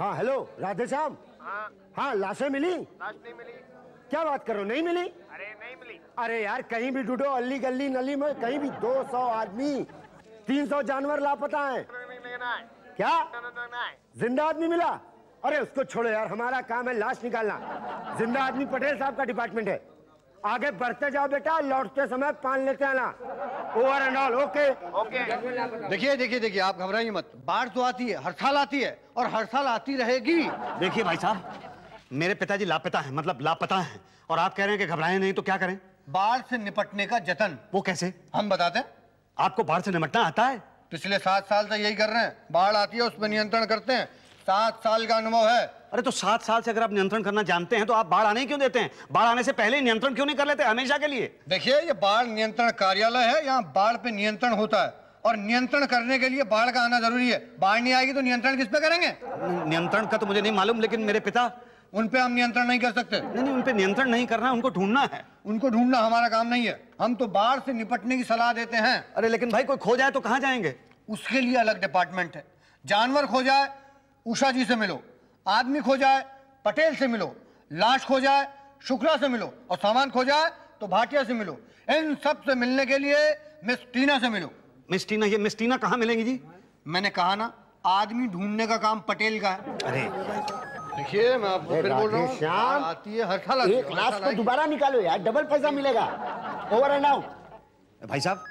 हाँ हेलो राधे श्याम। हाँ। हाँ लाशें मिली? लाश नहीं मिली। क्या बात करो नहीं मिली? अरे नहीं मिली। अरे यार कहीं भी ढूंढो अली गली नली में कहीं भी 200 आदमी 300 जानवर लापता है। क्या? ज़िंदा आदमी मिला? अरे उसको छोड़ो यार हमारा काम है लाश निकालना। ज़िंदा आदमी पटेल साहब का डिपार्टमेंट है। आगे बढ़ते जाओ बेटा लौटते समय पान लेते आना। Over and all okay? Okay. देखिए देखिए देखिए आप घबराइए मत। बाढ़ तो आती है हर साल आती है और हर साल आती रहेगी। देखिए भाई साहब मेरे पिताजी लापता हैं मतलब लापता हैं और आप कह रहे हैं कि घबराएँ नहीं तो क्या करें? बाढ़ से निपटने का जतन। वो कैसे? हम बताते हैं। आपको बाढ़ से निपटना आता है? पिछले सात साल से यही कर रहे हैं। बाढ़ आती है उस पर नियंत्रण करते हैं। सात साल का अनुभव है। अरे तो सात साल से अगर आप नियंत्रण करना जानते हैं तो आप बाढ़ आने क्यों देते हैं? बाढ़ आने से पहले नियंत्रण क्यों नहीं कर लेते हमेशा के लिए? देखिए ये बाढ़ नियंत्रण कार्यालय है यहाँ बाढ़ पे नियंत्रण होता है। और नियंत्रण करने के लिए बाढ़ का आना ज़रूरी है। बाढ़ नहीं आएगी तो नियंत्रण किस पे करेंगे? नियंत्रण का तो मुझे नहीं मालूम लेकिन मेरे पिता उन पे हम नियंत्रण नहीं कर सकते। नहीं नहीं उन पे नियंत्रण नहीं करना है उनको ढूंढना है। उनको ढूंढना हमारा काम नहीं है। हम तो बाढ़ से निपटने की सलाह देते हैं। अरे लेकिन भाई कोई खो जाए तो कहाँ जाएँगे? उसके लिए अलग डिपार्टमेंट है। जानवर खो जाए उषा जी से मिलो आदमी खो जाए पटेल से मिलो लाश खो जाए शुक्ला से मिलो और सामान खो जाए तो भाटिया से मिलो। इन सबसे मिलने के लिए मिस टीना से मिलो। मिस टीना ये मिस टीना कहाँ मिलेंगी जी? मैंने कहा ना आदमी ढूँढने का काम पटेल का है। अरे। देखिए मैं आपको फिर बोल रहा हूँ श्याम। आती है हर साल एक लाश को दोबारा निकालो यार डबल पैसा मिलेगा। ओवर एंड आउट भाई साहब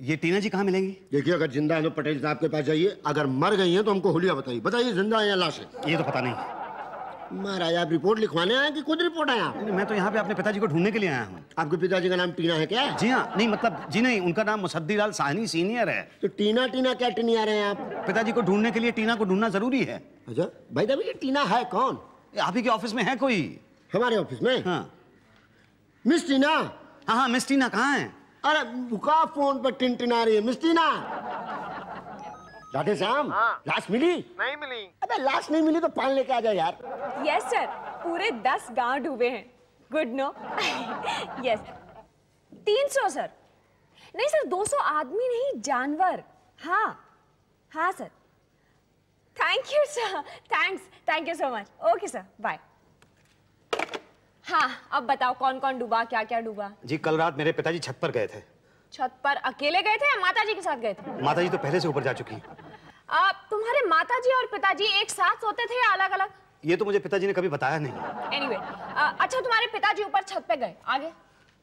ये टीना जी कहाँ मिलेंगी? देखिए अगर ज़िंदा है तो पटेल साहब के पास जाइए। अगर मर गई हैं तो हमको होलिया बताइए। बताइए ज़िंदा है या लाश है? ये तो पता नहीं। महाराज आप रिपोर्ट लिखवाने आए कि खुद रिपोर्ट आया मैं तो यहाँ पे अपने पिताजी को ढूँढने के लिए आया हूँ। आपके पिताजी का नाम टीना है क्या? जी हाँ। नहीं मतलब जी नहीं उनका नाम मुसद्दी लाल साहनी सीनियर है। तो टीना टीना क्या टीनी आ रहे हैं आप? पिताजी को ढूँढने के लिए टीना को ढूंढना ज़रूरी है। अच्छा भाई साहब ये टीना है कौन? आप ही के ऑफ़िस में है कोई? हमारे ऑफ़िस में? हाँ। मिस टीना? हाँ हाँ मिस टीना कहाँ है? अरे बुका फ़ोन पर टिन टिना रही है मिस टीना राधे श्याम हाँ। लाश मिली? नहीं मिली। अबे लाश नहीं मिली तो पान लेके आ जाए यार। यस सर पूरे दस गाँव डूबे हैं। गुड नो यस तीन सौ सर नहीं सर दो सौ आदमी नहीं जानवर। हाँ। हाँ sir thank you sir thanks thank you so much okay sir bye हाँ अब बताओ कौन कौन डूबा क्या क्या डूबा? जी कल रात मेरे पिताजी छत पर गए थे। छत पर अकेले गए थे या माता जी के साथ गए थे? माता जी तो पहले से ऊपर जा चुकी आप तुम्हारे माता जी और पिताजी एक साथ सोते थे या अलग अलग ये तो मुझे पिताजी ने कभी बताया नहीं। एनीवे anyway, अच्छा तुम्हारे पिताजी ऊपर छत पे गए। आगे?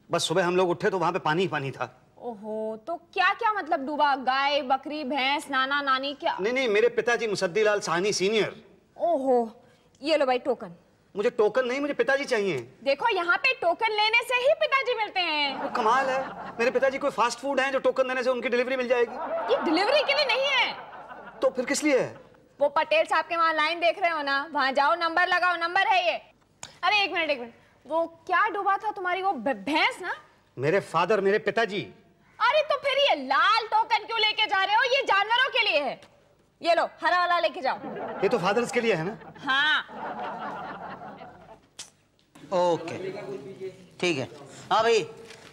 बस सुबह हम लोग उठे तो वहाँ पे पानी ही पानी था। ओहो तो क्या क्या मतलब डूबा? गाय बकरी भैंस नाना नानी क्या? नहीं नहीं मेरे पिताजी मुसद्दी लाल साहनी सीनियर। ओहो ये लो भाई टोकन। मुझे टोकन नहीं मुझे पिताजी चाहिए। देखो यहाँ पे टोकन लेने से ही पिताजी मिलते हैं। वो कमाल है। मेरे पिताजी कोई फास्ट फ़ूड है जो टोकन देने से उनकी डिलीवरी मिल जाएगी। ये डिलीवरी के लिए नहीं है। तो फिर किस लिए है? वो पटेल साहब के वहाँ लाइन देख रहे हो ना? वहाँ जाओ नंबर लगाओ नंबर है ये। अरे एक मिनट एक मिनट वो क्या डूबा था तुम्हारी वो भैंस ना? मेरे फादर मेरे पिताजी। अरे तो फिर ये लाल टोकन क्यों लेके जा रहे हो? ये जानवरों के लिए है। ये लो हरा वाला लेके जाओ। ये तो फादर्स के लिए है ना? हाँ। ओके। ठीक है। हाँ भाई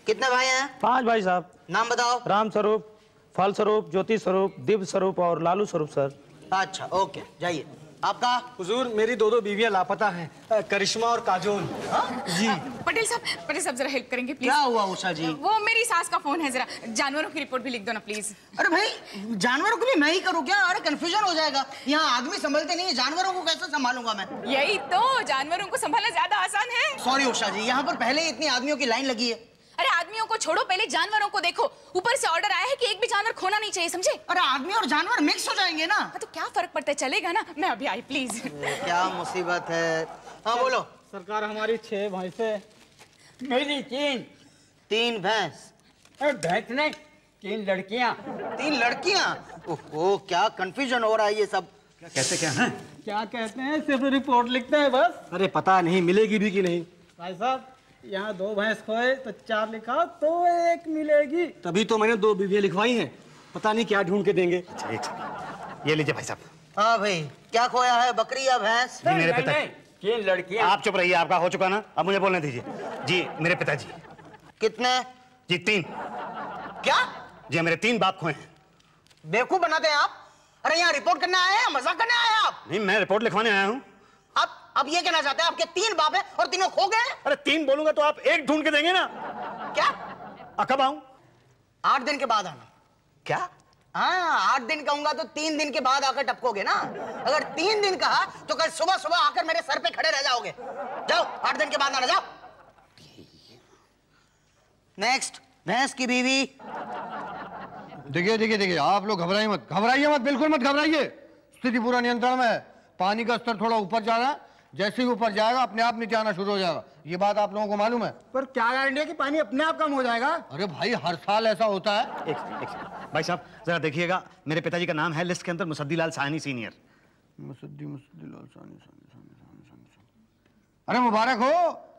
कितने भाई हैं? पाँच भाई साहब। नाम बताओ। राम स्वरूप फल स्वरूप ज्योति स्वरूप दिव्य स्वरूप और लालू स्वरूप सर। अच्छा ओके जाइए। आपका? हुजूर मेरी दो दो बीवियाँ लापता हैं करिश्मा और काजोल। जी। पटेल साहब पटेल साहब जरा हेल्प करेंगे प्लीज़ क्या हुआ उषा जी? वो मेरी सास का फ़ोन है जरा. जानवरों की रिपोर्ट भी लिख दो ना प्लीज़ अरे भाई जानवरों के लिए मैं ही करूँ क्या? अरे कंफ्यूजन हो जाएगा. यहाँ आदमी संभलते नहीं है जानवरों को कैसे संभालूँगा मैं? यही तो जानवरों को संभालना ज़्यादा आसान है. सॉरी उषा जी यहाँ पर पहले ही इतनी आदमियों की लाइन लगी है। अरे आदमियों को छोड़ो पहले जानवरों को देखो. ऊपर से ऑर्डर आया है कि एक भी जानवर खोना नहीं चाहिए समझे? अरे आदमी और जानवर मिक्स हो जाएँगे ना। हाँ, तो क्या फ़र्क पड़ता है? चलेगा ना? मैं अभी आई प्लीज़ क्या मुसीबत है? हाँ बोलो। सरकार हमारी छह भैंसे मेरी तीन। तीन भैंस। भैंस नहीं तीन लड़कियाँ। तीन लड़कियाँ? ओहो क्या कंफ्यूजन हो रहा है ये सब? कैसे क्या है? क्या कहते हैं? सिर्फ़ रिपोर्ट लिखते हैं बस। अरे पता नहीं मिलेगी भी कि नहीं? भाई साहब यहाँ दो भैंस खोए तो चार लिखा तो एक मिलेगी। तभी तो मैंने दो बीवियाँ लिखवाई हैं। पता नहीं क्या ढूंढ के देंगे। अच्छा ये लीजिए भाई साहब। हाँ भाई क्या खोया है बकरी या भैंस? मेरे पिता तीन लड़कियाँ। आप चुप रहिए आपका हो चुका ना? अब मुझे बोलने दीजिए। जी मेरे पिताजी। कितने? जी तीन। क्या? जी मेरे तीन बाप खोए हैं। बेवकूफ़ बनाते हैं आप। अरे यहाँ रिपोर्ट करने आए हैं? मज़ाक करने आए हैं आप? नहीं मैं रिपोर्ट लिखवाने आया हूँ। आप अब ये कहना चाहते हैं आपके तीन बाप हैं और तीनों खो गए अरे तीन बोलूँगा तो आप एक ढूंढ के देंगे ना। क्या? कब आऊँ? आठ दिन के बाद आना। क्या? हाँ आठ दिन कहूँगा तो तीन दिन के बाद आकर टपकोगे ना। अगर तीन दिन कहा तो कल सुबह सुबह आकर मेरे सर पे खड़े रह जाओगे। जाओ, आठ दिन के बाद आना, जाओ। नेक्स्ट भैंस की बीवी। देखिए देखिए देखिए, आप लोग घबराइए मत। घबराइए मत, बिल्कुल मत घबराइए। स्थिति पूरा नियंत्रण में है। पानी का स्तर थोड़ा ऊपर जा रहा है जैसे ही ऊपर जाएगा, अपने आप नीचे आना शुरू हो जाएगा। ये बात आप लोगों को मालूम है? पर क्या गारंटी है कि पानी अपने आप कम हो जाएगा? अरे भाई हर साल ऐसा होता है। एक सेकंड, एक सेकंड। भाई साहब जरा देखिएगा मेरे पिताजी का नाम है लिस्ट के अंदर मुसद्दी लाल साहनी सीनियर मुसद्दी मुसद्दी लाल सानी। अरे मुबारक हो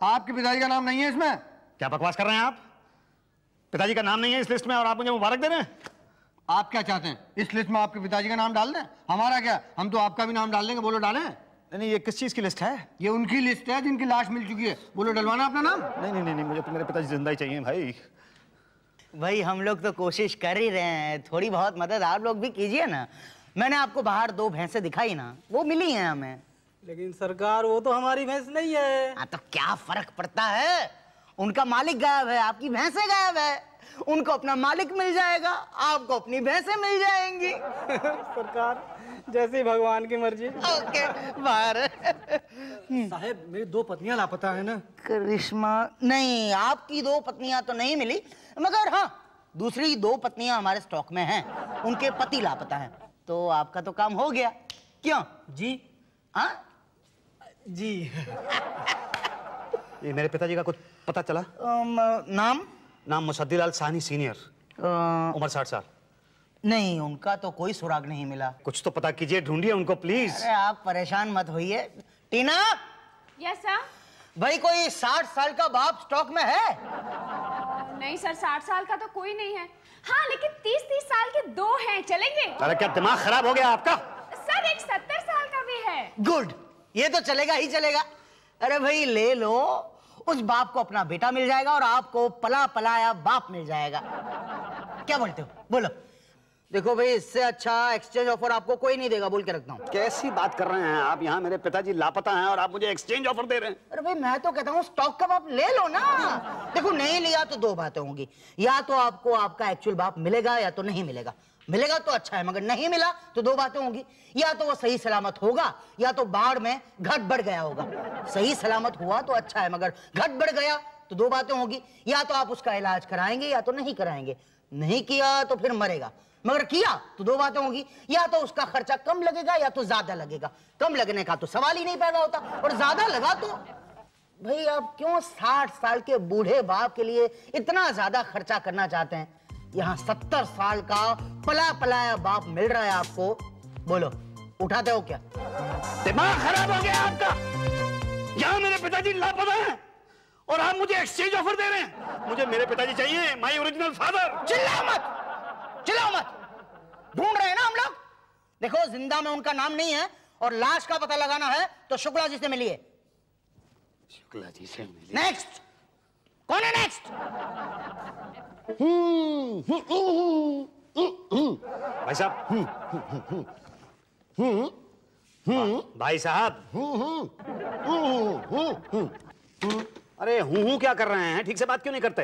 आपके पिताजी का नाम नहीं है इसमें। क्या बकवास कर रहे हैं आप? पिताजी का नाम नहीं है इस लिस्ट में और आप मुझे मुबारक दे रहे हैं? आप क्या चाहते हैं? इस लिस्ट में आपके पिताजी का नाम डाल दें? हमारा क्या? हम तो आपका भी नाम डाल देंगे बोलो डालें। नहीं ये किस चीज़ की लिस्ट है? ये उनकी लिस्ट है जिनकी लाश मिल चुकी है। बोलो डलवाना अपना नाम? नहीं नहीं नहीं, नहीं मुझे तो मेरे पिताजी ज़िंदा ही चाहिए भाई। भाई हम लोग तो कोशिश कर ही रहे हैं। थोड़ी बहुत मदद आप लोग भी कीजिए ना। मैंने आपको बाहर दो भैंसें दिखाई ना वो मिली हैं हमें। लेकिन सरकार वो तो हमारी भैंस नहीं है। हाँ तो क्या फ़र्क पड़ता है? उनका मालिक गायब है आपकी भैंसे गायब है। उनको अपना मालिक मिल जाएगा आपको अपनी भैंसे मिल जाएँगी। सरकार जैसे भगवान की मर्ज़ी। ओके बाहर। साहब मेरी दो पत्नियाँ लापता है ना? करिश्मा नहीं आपकी दो पत्नियाँ तो नहीं मिली मगर हाँ दूसरी दो पत्नियाँ हमारे स्टॉक में हैं उनके पति लापता हैं। तो आपका तो काम हो गया। क्यों? जी। हाँ? जी। ये मेरे पिताजी का कुछ पता चला? अम, नाम? नाम मुसद्दी लाल साहनी सीनियर उम्र साठ साल। नहीं उनका तो कोई सुराग नहीं मिला। कुछ तो पता कीजिए ढूंढिए उनको प्लीज़ अरे आप परेशान मत होइए। टीना! यस सर भाई कोई साठ साल का बाप स्टॉक में है? नहीं सर साठ साल का तो कोई नहीं है। हाँ लेकिन तीस तीस साल के दो हैं चलेंगे? अरे क्या दिमाग खराब हो गया आपका? सर एक सत्तर साल का भी है। गुड ये तो चलेगा ही चलेगा। अरे भाई ले लो। उस बाप को अपना बेटा मिल जाएगा और आपको पला पलाया बाप मिल जाएगा। क्या बोलते हो? बोलो। देखो भाई इससे अच्छा एक्सचेंज ऑफ़र आपको कोई नहीं देगा बोल के रखता हूँ। कैसी बात कर रहे हैं आप? यहाँ मेरे पिताजी लापता हैं और आप मुझे एक्सचेंज ऑफ़र दे रहे हैं। अरे भाई मैं तो कहता हूँ स्टॉक का बाप ले लो ना? देखो नहीं लिया तो दो बातें होंगी। या तो आपको आपका एक्चुअल बाप मिलेगा या तो नहीं मिलेगा। मिलेगा तो अच्छा है, मगर नहीं मिला तो दो बातें होंगी। या तो वो सही सलामत होगा, या तो बाढ़ में घट बढ़ गया होगा। सही सलामत हुआ तो अच्छा है, मगर घट बढ़ गया तो दो बातें होगी। या तो आप उसका इलाज कराएँगे, या तो नहीं कराएँगे। नहीं किया तो फिर मरेगा, मगर किया तो दो बातें होंगी। या तो उसका खर्चा कम लगेगा, या तो ज़्यादा लगेगा। कम लगने का तो सवाल ही नहीं पैदा होता, और ज़्यादा लगा तो भाई आप क्यों साठ साल के बूढ़े बाप के लिए इतना ज़्यादा खर्चा करना चाहते हैं? यहाँ सत्तर साल का पला पलाया बाप मिल रहा है आपको। बोलो उठाते हो क्या? दिमाग खराब हो गया आपका। यहाँ मेरे पिताजी लापता हैं और आप मुझे एक्सचेंज ऑफ़र दे रहे हैं। मुझे मेरे पिताजी चाहिए माय ओरिजिनल फादर चिल्लाओ मत चिल्लाओ मत। ढूंढ रहे हैं ना हम लोग? देखो ज़िंदा में उनका नाम नहीं है और लाश का पता लगाना है तो शुक्ला जी से मिलिए। शुक्ला जी से मिले नेक्स्ट कौन है नेक्स्ट भाई साहब। भाई साहब। अरे हूँ हूँ क्या कर रहे हैं? ठीक से बात क्यों नहीं करते?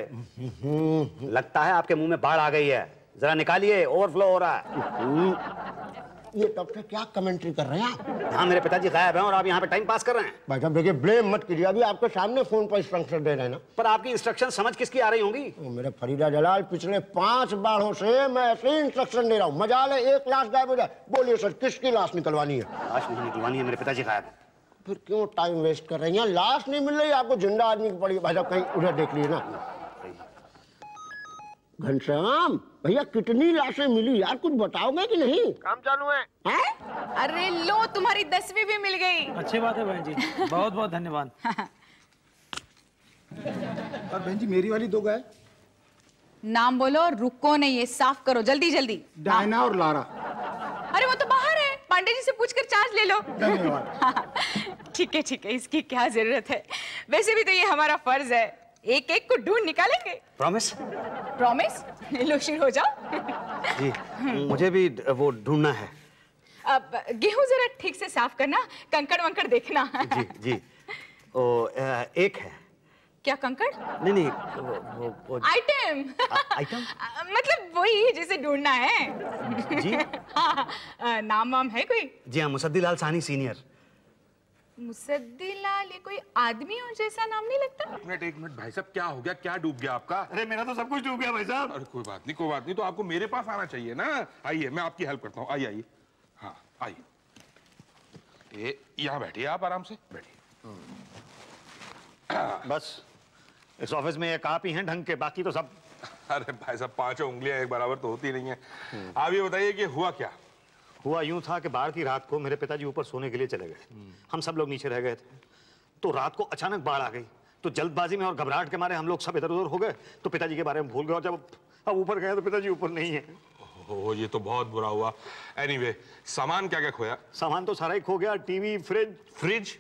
लगता है आपके मुँह में बाढ़ आ गई है। जरा निकालिए ओवरफ्लो हो रहा है। ये डॉक्टर क्या कमेंट्री कर रहे हैं आप? यहाँ मेरे पिताजी गायब हैं और आप यहाँ पे टाइम पास कर रहे हैं। भाई साहब देखिए ब्लेम मत कीजिए। अभी आपके सामने फ़ोन पर इंस्ट्रक्शन दे रहे हैं ना। पर आपकी इंस्ट्रक्शन समझ किसकी आ रही होंगी? मेरे फरीदा जलाल पिछले पाँच बाढ़ों से मैं ऐसे ही इंस्ट्रक्शन दे रहा हूँ। मज़ा ले एक लाश गायब हो जाए। बोलिए सर किसकी लाश निकलवानी है? लाश नहीं निकलवानी है मेरे पिताजी गायब हैं। फिर क्यों टाइम वेस्ट कर रहे हैं? लाश नहीं मिल रही आपको ज़िंदा आदमी की पड़ी भाई साहब कहीं उधर देख लीजिए ना। घनश्याम भैया कितनी लाशें मिली? यार कुछ बताओगे कि नहीं? काम चालू है। हैं? अरे लो तुम्हारी दसवीं भी मिल गई। अच्छी बात है बहन जी। बहुत बहुत धन्यवाद। और बहन जी मेरी वाली दो गाय। नाम बोलो और रुको नहीं ये साफ़ करो। जल्दी जल्दी। डायना और लारा। अरे वो तो बाहर है। पांडे जी से पूछकर चार्ज ले लो। धन्यवाद। ठीक है ठीक है इसकी क्या ज़रूरत है? वैसे भी तो ये हमारा फ़र्ज़ है। एक एक को ढूंढ निकालेंगे। प्रॉमिस प्रॉमिस लो शुरू हो जाओ। जी मुझे भी वो ढूंढना है। अब गेहूँ जरा ठीक से साफ़ करना कंकड़ वंकड़ देखना। जी जी। ओ एक है। क्या कंकड़? नहीं नहीं वो, वो, वो आइटम आइटम मतलब वही जिसे ढूंढना है। जी। हाँ, नाम वाम है कोई? जी हाँ मुसद्दी लाल सानी सीनियर। मुसद्दी लाल ये कोई आदमी हो जैसा नाम नहीं लगता? एक मिनट एक मिनट भाई साहब क्या हो गया? क्या डूब गया आपका? अरे मेरा तो सब कुछ डूब गया भाई साहब। अरे कोई बात नहीं कोई बात नहीं तो आपको मेरे पास आना चाहिए ना? आइए मैं आपकी हेल्प करता हूँ। आइए आइए। हाँ आइए। यहाँ बैठिए आप आराम से। बैठिए। बस इस ऑफ़िस में एक आप ही हैं ढंग के बाकी तो सब अरे भाई साहब पाँचों उंगलियाँ एक बराबर तो होती नहीं है। आप ये बताइए कि हुआ क्या? हुआ यूँ था कि बाढ़ की रात को मेरे पिताजी ऊपर सोने के लिए चले गए। हम सब लोग नीचे रह गए थे। तो रात को अचानक बाढ़ आ गई। तो जल्दबाजी में और घबराहट के मारे हम लोग सब इधर उधर हो गए। तो पिताजी के बारे में भूल गए और जब अब ऊपर गए तो पिताजी ऊपर नहीं है। ओ ये तो बहुत बुरा हुआ। एनीवे anyway, सामान क्या क्या खोया? सामान तो सारा ही खो गया। TV fridge. फ्रिज?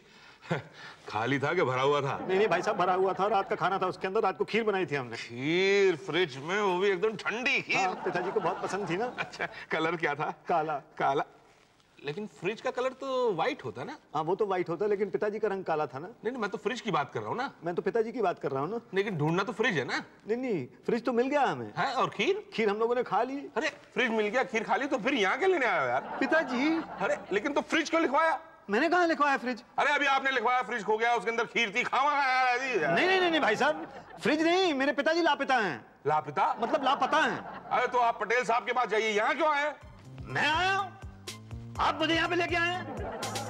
खाली था कि भरा हुआ था? नहीं नहीं भाई साहब भरा हुआ था रात का खाना था उसके अंदर रात को खीर बनाई थी हमने। खीर फ्रिज में वो भी एकदम ठंडी खीर। हाँ, पिताजी को बहुत पसंद थी ना। अच्छा कलर क्या था? काला। काला। लेकिन फ्रिज का कलर तो वाइट होता ना? हाँ वो तो वाइट होता लेकिन पिताजी का रंग काला था ना। नहीं नहीं मैं तो फ्रिज की बात कर रहा हूँ ना। मैं तो पिताजी की बात कर रहा हूँ ना। लेकिन ढूंढना तो फ्रिज है ना? नहीं नहीं फ्रिज तो मिल गया हमें। है और खीर? खीर हम लोगों ने खा ली। अरे फ्रिज मिल गया खीर खा ली तो फिर यहाँ के लेने आया यार? पिताजी। अरे लेकिन तो फ्रिज क्यों लिखवाया? मैंने कहा लिखवाया फ्रिज अरे अभी आपने लिखवाया फ्रिज खो गया उसके अंदर खीर थी खावा नहीं नहीं नहीं, नहीं भाई साहब फ्रिज नहीं मेरे पिताजी लापता हैं। लापता? मतलब लापता हैं। अरे तो आप पटेल साहब के पास जाइए यहाँ क्यों आए? मैं आया हूँ। आप मुझे यहाँ पे लेके आए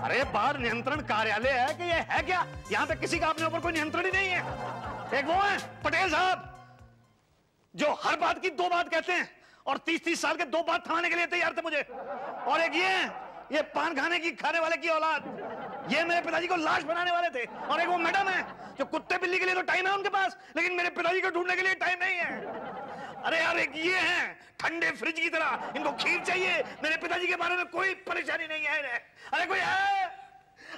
अरे बाढ़ नियंत्रण कार्यालय है कि ये है क्या? यहाँ पे किसी का अपने ऊपर कोई नियंत्रण ही नहीं है। एक वो है पटेल साहब जो हर बात की दो बात कहते हैं और तीस तीस साल के दो बात थमाने के लिए तैयार थे मुझे। और एक ये है, ये पान खाने की खाने वाले की औलाद। ये मेरे पिताजी को लाश बनाने वाले थे और एक वो मैडम है जो कुत्ते बिल्ली के लिए तो टाइम है उनके पास, लेकिन मेरे पिताजी को ढूँढने के लिए टाइम नहीं है। अरे यार, एक ये है, ठंडे फ्रिज की तरह। इनको खीर चाहिए। मेरे पिताजी के बारे में कोई परेशानी नहीं है अरे कोई है?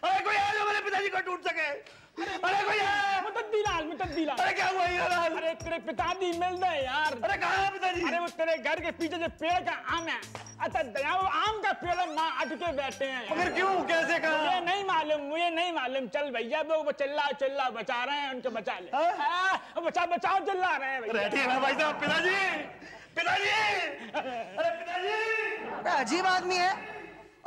अरे कोई है जो मेरे पिताजी को ढूंढ सके? अरे कोई है? मुतद्दी लाल मुतद्दी लाल। अरे क्या हुआ ये लाल अरे तेरे पिताजी मिल गए यार। अरे कहाँ है पिताजी? अरे वो तेरे घर के पीछे जो पेड़ का आम है। अच्छा दया वो आम का पेड़ माँ अटके बैठे हैं मगर क्यों? कैसे कहा? मुझे नहीं मालूम मुझे नहीं मालूम। चल भैया वो वो चिल्ला चिल्ला बचा रहे हैं उनको बचा ले। हाँ? हाँ, बचा बचाओ चिल्ला रहे हैं बैठिए ना भाई साहब पिताजी? पिताजी? अरे पिताजी? अजीब आदमी है।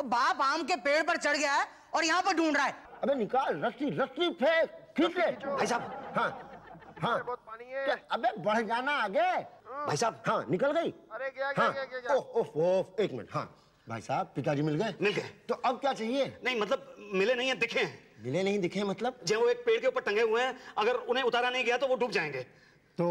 बाप आम के पेड़ पर चढ़ गया है और यहाँ पर ढूंढ रहा है। अबे निकाल रस्सी रस्सी फेंक खींच ले। भाई साहब हाँ हाँ। बहुत पानी है। अबे बढ़ जाना आगे। भाई साहब हाँ निकल गई। अरे क्या क्या हाँ। क्या क्या, क्या? ओह ओह ओह एक मिनट हाँ। भाई साहब पिताजी मिल गए? मिल गए। तो अब क्या चाहिए? नहीं मतलब मिले नहीं है दिखे हैं। मिले नहीं दिखे मतलब? जो वो एक पेड़ के ऊपर टंगे हुए हैं अगर उन्हें उतारा नहीं गया तो वो डूब जाएँगे। तो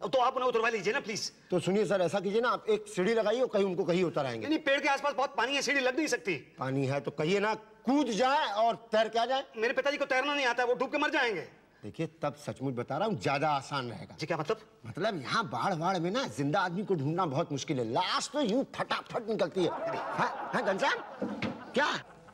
तो आप उन्हें उतरवा लीजिए ना प्लीज़ तो सुनिए सर ऐसा कीजिए ना आप एक सीढ़ी लगाइए और कहीं उनको कहीं उतर आएँगे। नहीं पेड़ के आसपास बहुत पानी है सीढ़ी लग नहीं सकती। पानी है तो कहिए ना कूद जाए और तैर के आ जाए। मेरे पिताजी को तैरना नहीं आता वो डूब के मर जाएँगे। देखिए तब सचमुच बता रहा हूँ ज़्यादा आसान रहेगा। जी क्या मतलब? मतलब यहाँ बाढ़ बाढ़ में ना ज़िंदा आदमी को ढूंढना बहुत मुश्किल है। लाश तो यूँ फटाफट निकलती है। हाँ, हाँ घनश्याम क्या?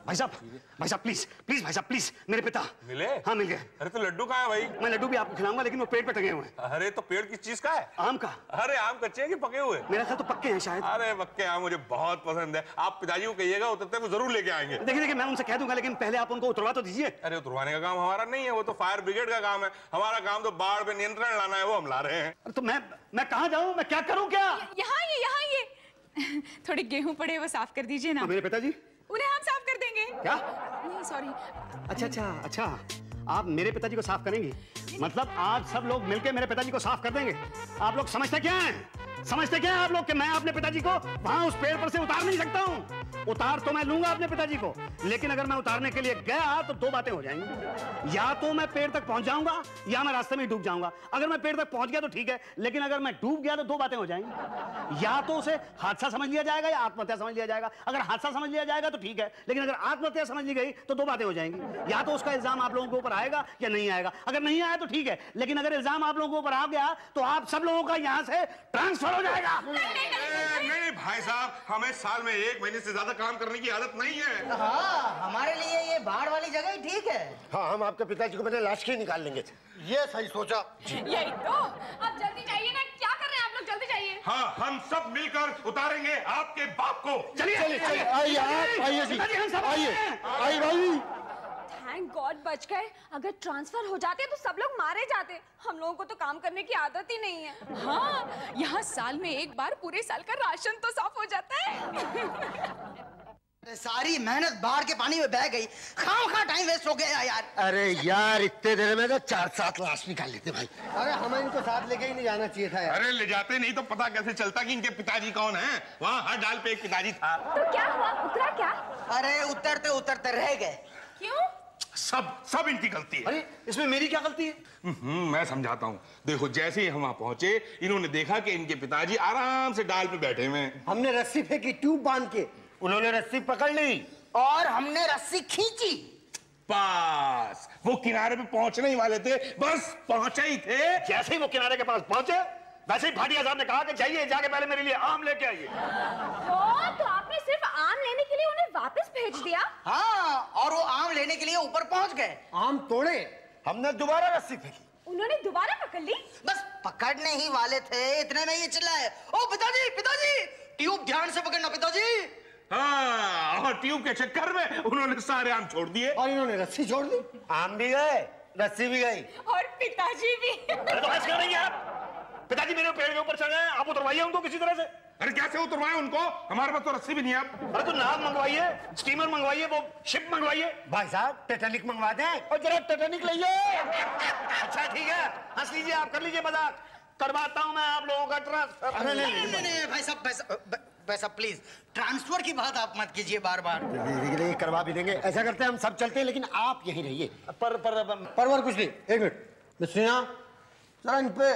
भाई साहब भाई साहब प्लीज़ प्लीज़ भाई साहब प्लीज़ मेरे पिता। मिले? हाँ मिल गए। अरे तो लड्डू कहाँ है भाई? मैं लड्डू भी आपको खिलाऊँगा लेकिन वो पेड़ पे टंगे हुए हैं। अरे तो पेड़ किस चीज़ का है? आम का। अरे आम कच्चे हैं कि पके हुए? मेरा ख्याल तो पक्के हैं शायद। अरे पक्के आम मुझे बहुत पसंद है। आप पिताजी को कहिएगा उतरते वो ज़रूर लेके आएँगे। देखिए देखिए मैं उनसे कह दूँगा लेकिन पहले आप उनको उतरवा तो दीजिए। अरे उतरवाने का काम हमारा नहीं है वो तो फायर ब्रिगेड का काम है। हमारा काम तो बाढ़ पे नियंत्रण लाना है वो हम ला रहे हैं। अरे तो मैं मैं कहाँ जाऊँ? मैं क्या करूँ क्या? यहाँ ये यहाँ ये थोड़े गेहूँ पड़े वो साफ़ कर दीजिए ना। और मेरे पिताजी उन्हें हम साफ़ कर देंगे क्या? नहीं सॉरी अच्छा अच्छा अच्छा. आप मेरे पिताजी को साफ़ करेंगी? मतलब आज सब लोग मिलके मेरे पिताजी को साफ़ कर देंगे? आप लोग समझते क्या हैं? समझते क्या आप लोग कि मैं अपने पिताजी को वहाँ उस पेड़ पर से उतार नहीं सकता हूँ? उतार तो मैं लूँगा अपने पिताजी को, लेकिन अगर मैं उतारने के लिए गया तो दो बातें हो जाएँगी। या तो मैं पेड़ तक पहुँच जाऊँगा, या मैं रास्ते में डूब जाऊँगा। अगर मैं पेड़ तक पहुँच गया तो ठीक है, लेकिन अगर मैं डूब गया तो दो बातें हो जाएँगी। या तो उसे हादसा समझ लिया जाएगा या आत्महत्या समझ लिया जाएगा। अगर हादसा समझ लिया जाएगा तो ठीक है, लेकिन अगर आत्महत्या समझ ली गई तो दो बातें हो जाएँगी। या तो उसका इल्ज़ाम आप लोगों के ऊपर आएगा या नहीं आएगा। अगर नहीं आया तो ठीक है, लेकिन अगर इल्ज़ाम आप लोगों के ऊपर आ गया तो आप सब लोगों का यहाँ से ट्रांसफ़र हो जाएगा। नहीं भाई साहब हमें साल में एक महीने से ज़्यादा काम करने की आदत नहीं है। हाँ हमारे लिए ये बाढ़ वाली जगह ही ठीक है। हाँ हम आपके पिताजी को मैंने लाश के निकाल लेंगे? ये सही सोचा। यही तो। अब जल्दी जाइए ना क्या कर रहे हैं आप लोग? जल्दी जाइए। हाँ हम सब मिलकर उतारेंगे आपके बाप को। चलिए। चलिए आइए आइए। आइए। आइए भाई। थैंक गॉड बच गए अगर ट्रांसफ़र हो जाते तो सब लोग मारे जाते। हम लोगों को तो काम करने की आदत ही नहीं है। हाँ यहाँ साल में एक बार पूरे साल का राशन तो साफ़ हो जाता है। सारी मेहनत बाढ़ के पानी में बह गई। खाओ खा टाइम वेस्ट हो गया यार। अरे यार इतने देर में तो चार सात लाश निकाल लेते भाई। अरे हमें इनको साथ लेके ही नहीं जाना चाहिए था यार। अरे ले जाते नहीं तो पता कैसे चलता कि इनके पिताजी कौन हैं? वहाँ हर डाल पे एक पिताजी था। तो क्या हुआ? उतरा क्या? अरे उतरते उतरते रह गए। क्यों? सब सब इनकी गलती है। अरे इसमें मेरी क्या गलती है? हम्म, मैं समझाता हूँ। देखो जैसे ही हम वहाँ पहुँचे इन्होंने देखा कि इनके पिताजी आराम से डाल पे बैठे हुए हमने रस्सी फेंकी ट्यूब बाँध के। उन्होंने रस्सी पकड़ ली और हमने रस्सी खींची। पास वो किनारे पे पहुँचने ही वाले थे। बस पहुँचे ही थे। जैसे ही वो किनारे के पास पहुँचे वैसे ही भाटिया साहब ने कहा कि जाइए जाके पहले मेरे लिए आम लेके आइए। तो आपने सिर्फ़ आम लेने के लिए उन्हें वापस भेज दिया? हाँ और वो आम लेने के लिए ऊपर पहुँच गए। आम तोड़े। हमने दोबारा रस्सी फेंकी। उन्होंने दोबारा पकड़ ली? बस पकड़ने ही वाले थे इतने में ये चिल्लाए। ओ पिताजी पिताजी! ट्यूब ध्यान से पकड़ना पिताजी। हाँ और ट्यूब के चक्कर में उन्होंने सारे आम छोड़ दिए। और इन्होंने रस्सी छोड़ दी। आम भी गए रस्सी भी गई। और पिताजी भी। अरे तो रही आप? पिताजी मेरे पेड़ के ऊपर चढ़ गए आप उतरवाइए उनको किसी तरह से। अरे कैसे उतरवाए उनको? हमारे पास तो रस्सी भी नहीं है अरे तो नाव मंगवाइए स्टीमर मंगवाइए वो शिप मंगवाइए। भाई साहब टेटानिक मंगवा दें। और जरा टेटानिक लाइए अच्छा ठीक है। हंस लीजिए आप कर लीजिए मज़ाक। करवाता हूँ मैं आप लोगों का ट्रांसफ़र अरे नहीं नहीं नहीं नहीं भाई साहब भाई साहब प्लीज़ ट्रांसफ़र की बात आप मत कीजिए बार बार करवा भी देंगे। ऐसा करते हैं हम सब चलते हैं लेकिन आप यहीं रहिए। पर पर परवर कुछ नहीं। एक मिनट। मिस्ट्रिया जरा इन पे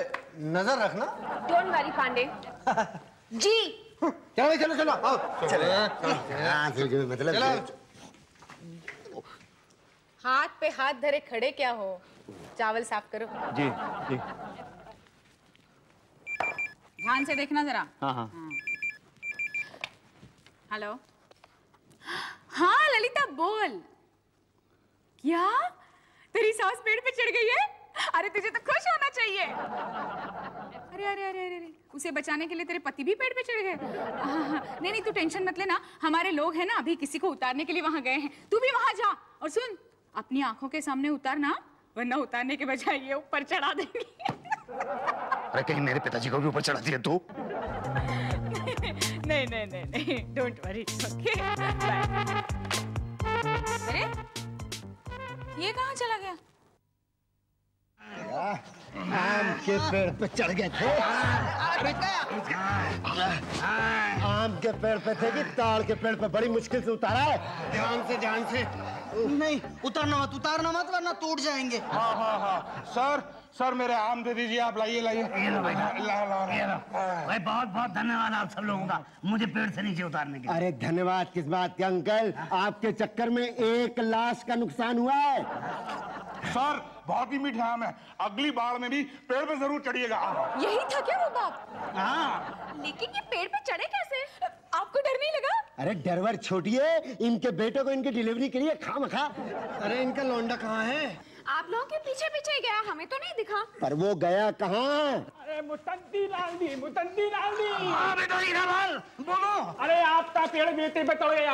नज़र रखना। Don't worry Pandey. जी। चलो चलो चलो आओ। चलो। हाँ, फिर जो मतलब हाथ पे हाथ धरे खड़े क्या हो? चावल साफ़ करो। जी जी। ध्यान से देखना जरा। हाँ। हाँ। हेलो। हाँ ललिता बोल। क्या? तेरी सास पेड़ पे चढ़ गई है? अरे तुझे तो खुश होना चाहिए। अरे अरे अरे अरे अरे उसे बचाने के लिए तेरे पति भी पेड़ पे चढ़ गए हाँ, हाँ, नहीं नहीं तू टेंशन मत लेना। हमारे लोग हैं ना अभी किसी को उतारने के लिए वहाँ गए हैं। तू भी वहाँ जा और सुन अपनी आँखों के सामने उतारना वरना उतारने के बजाय ये ऊपर चढ़ा देंगे। अरे कहीं मेरे पिताजी को भी ऊपर चढ़ा दिया तू? नहीं नहीं नहीं नहीं डोंट वरी ओके बाय अरे ये कहाँ चला गया? आम के पेड़ पे चढ़ गए थे। आम के पेड़ पे थे कि ताड़ के पेड़ पे बड़ी मुश्किल से उतारा है। ध्यान से ध्यान से। नहीं उतरना मत उतारना मत वरना टूट जाएँगे। हाँ हाँ हाँ। सर सर मेरे आम दे दीजिए आप लाइए लाइए। ला ला ला भाई बहुत बहुत धन्यवाद आप सब लोगों का मुझे पेड़ से नीचे उतारने के अरे धन्यवाद किस बात के अंकल? आपके चक्कर में एक लाश का नुकसान हुआ है। सर बहुत ही मीठा आम है। अगली बाढ़ में भी पेड़ पे ज़रूर चढ़िएगा यही था क्या वो बात हाँ। लेकिन ये पेड़ पे चढ़े कैसे? आपको डर नहीं लगा? अरे डरवर छोटिए इनके बेटे को इनकी डिलीवरी के लिए खाम खा अरे इनका लौंडा कहाँ है? आप लोगों के पीछे पीछे गया हमें तो नहीं दिखा। पर वो गया कहाँ? अरे मुतंती लाल दी मुतंती लाल दी हाँ बोलो। अरे आपका पेड़ बेटे पे चढ़ गया।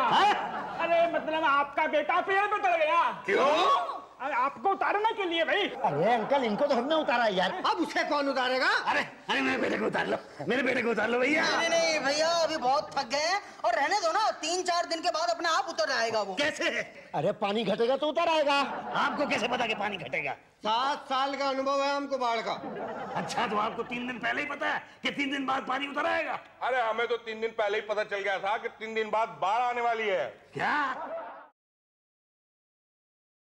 अरे मतलब आपका बेटा पेड़ पे चढ़ गया। क्यों? आपको उतारने के लिए भाई। अरे अंकल इनको तो हमने उतारा है यार। अब उसे कौन उतारेगा? अरे अरे मेरे बेटे को उतार लो मेरे बेटे को उतार लो भैया। नहीं नहीं भैया अभी बहुत थक गए हैं और रहने दो ना तीन चार दिन के बाद अपने आप उतर आएगा वो। कैसे? अरे पानी घटेगा तो उतर आएगा। आपको कैसे पता कि पानी घटेगा? सात साल का अनुभव है हमको बाढ़ का। अच्छा तो आपको तीन दिन पहले ही पता है कि तीन दिन बाद पानी उतर आएगा? अरे हमें तो तीन दिन पहले ही पता चल गया था कि तीन दिन बाद बाढ़ आने वाली है। क्या?